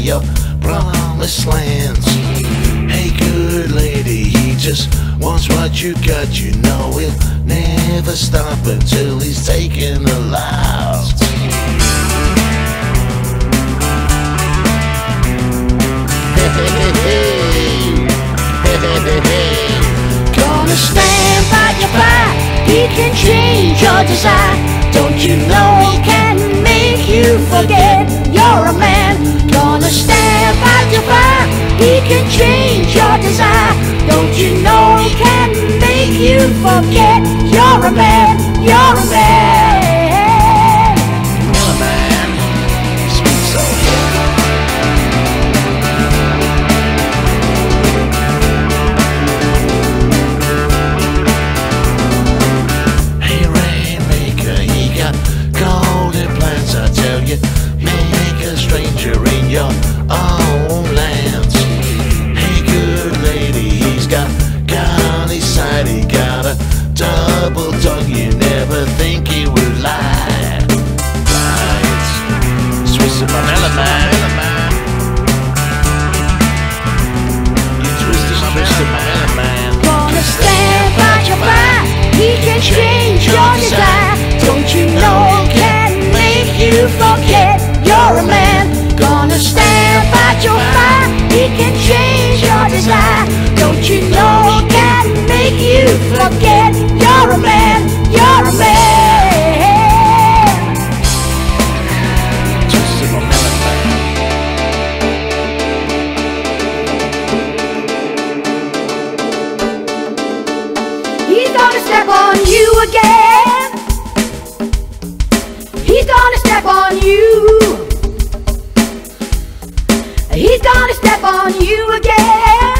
your promised lands. Hey, good lady, he just wants what you got, you know he'll never stop until he's taken the last. Gonna stand by your fire. He can change your desire. Don't you know he can make you forget He can change your desire. Don't you know he can make you forget you're a man? You're a man. Hey, Rainmaker, he got golden plans, I tell you. Make a stranger in your own can change your desire. Don't you know can make you forget you're a man? You're a man. Twisted my melon man. He's gonna step on you again. He's gonna step on you. He's gonna step on you again.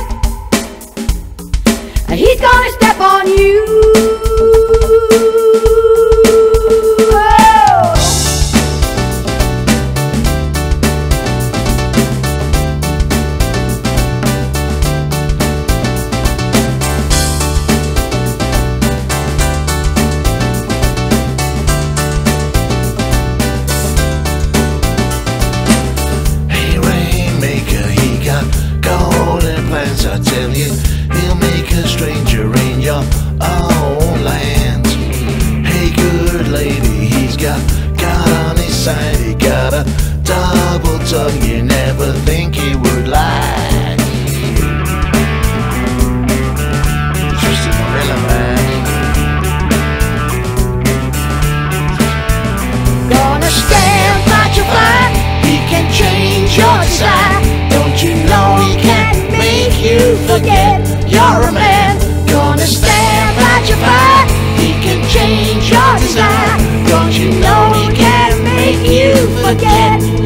He's gonna step on you. He's got on his side. He got a double tongue, you never think he would lie. again.